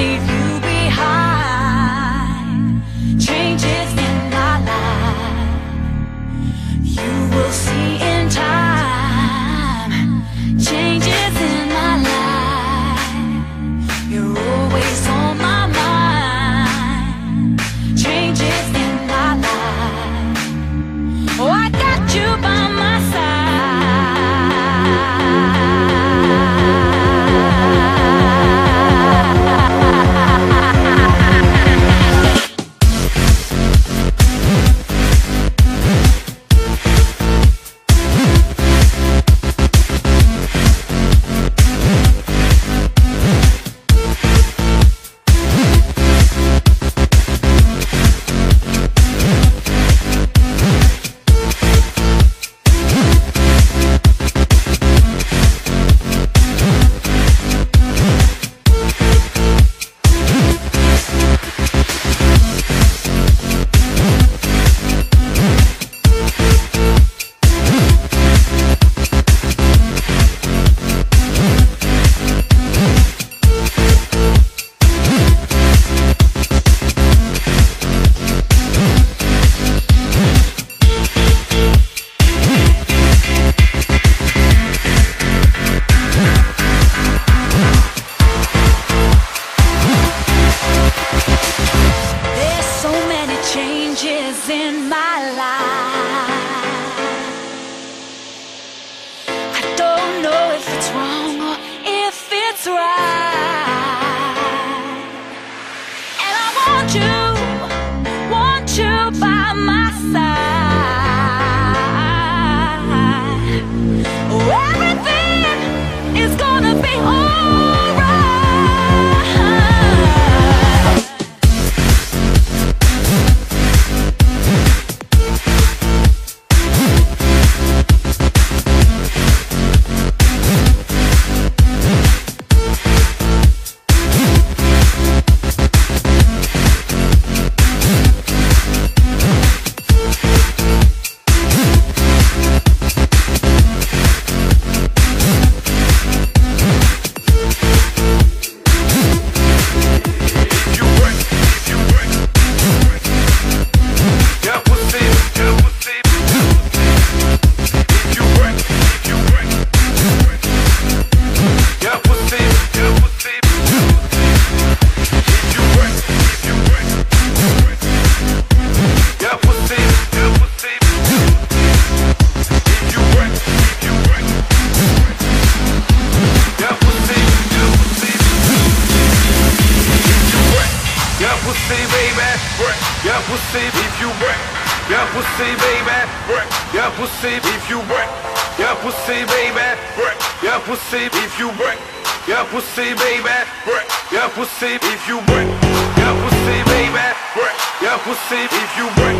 need you. Want you, want you by my side. pussy if you break your pussy, baby. Break your pussy if you break your pussy, baby. Break your pussy if you break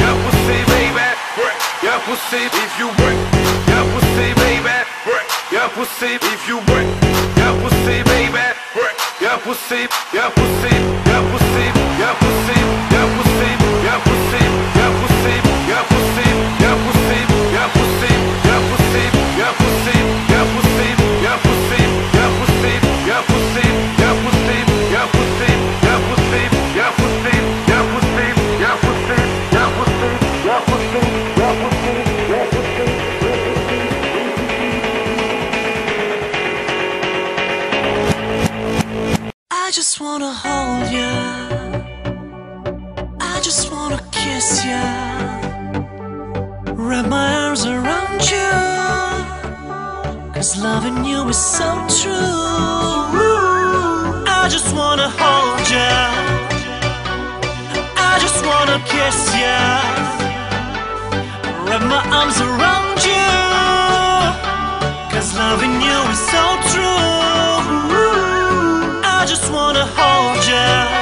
your pussy, baby. Break your pussy if you break your pussy, baby. Break your pussy if you break your pussy, baby. Break your pussy, your pussy, your pussy, your pussy. Wanna hold you. I just wanna kiss you. Wrap my arms around you. Cause loving you is so true. I just wanna hold you. I just wanna kiss you. Wrap my arms around you. Cause loving you is so true. Just wanna hold you.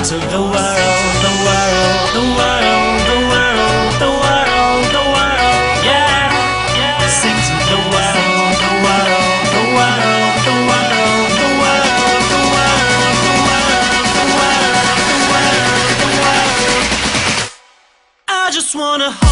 Wanna sing to the world, the world, the world, the world, the world, the world. Yeah. Sing to the world, the world, the world, the world, the world, the world, the world, the world, the world, the world. I just wanna.